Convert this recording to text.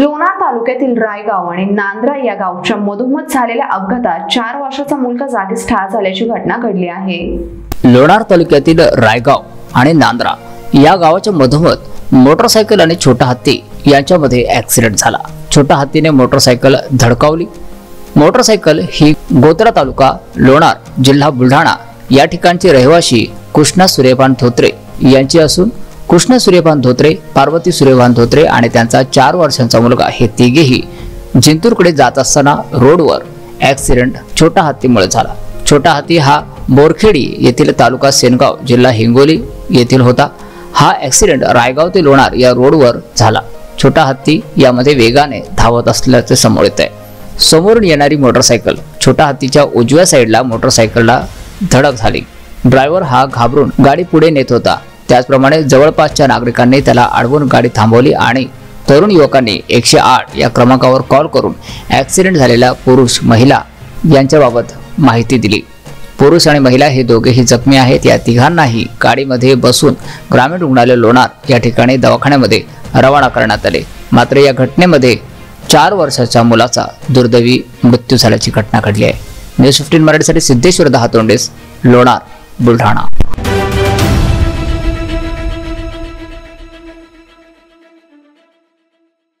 लोणार तालुक्यातील रायगाव आणि नांद्रा या गावच्या मधोमध झालेल्या अपघातात चार वर्षाचा मुलगा जागीच ठार झाल्याची घटना घडली आहे. लोणार तालुक्यातील रायगाव आणि नांद्रा या गावाच्या मधोमध मोटरसायकल आणि छोटा हत्ती यांच्यामध्ये ऍक्सिडेंट झाला. छोटा हत्तीने मोटरसायकल धडकावली. मोटरसायकल ही गोत्रा तालुका लोणार जिल्हा बुलढाणा या ठिकाणचे रहिवासी कृष्णा सूर्यपान धोत्रे यांची असून कृष्ण सूर्यपान धोत्रे पार्वती सूर्यपान धोत्रे आणि त्यांचा चार वर्षांचा मुलगा हे तिघेही जिंतूरकडे जात असताना रोडवर ऍक्सिडेंट छोटा हत्तीमुळे झाला. छोटा हत्ती हा बोरखेडी येथील तालुका सेनगाव जिल्हा हिंगोली येथील होता. हा ऍक्सिडेंट रायगाव ते लोणार या रोडवर झाला. छोटा हत्ती यामध्ये वेगाने धावत असल्याचे समोर येत आहे समोरून येणारी मोटरसायकल छोटा हत्तीच्या उजव्या साईडला मोटरसायकलला धडक झाली. ड्रायव्हर हा घाबरून गाडी पुढे नेत होता. त्याचप्रमाणे जवळपासच्या नागरिकांनी त्याला अडवून गाडी थांबवली आणि तरुण युवकांनी एकशे आठ या क्रमांकावर कॉल करून ॲक्सिडेंट झालेला पुरुष महिला यांच्याबाबत माहिती दिली. पुरुष आणि महिला हे दोघेही जखमी आहेत. या तिघांनाही गाडीमध्ये बसून ग्रामीण रुग्णालय लोणार या ठिकाणी दवाखान्यामध्ये रवाना करण्यात आले. मात्र या घटनेमध्ये चार वर्षाच्या मुलाचा दुर्दैवी मृत्यू झाल्याची घटना घडली आहे. न्यूज फिफ्टीन मराठीसाठी सिद्धेश्वर दहातोंडेस लोणार बुलढाणा.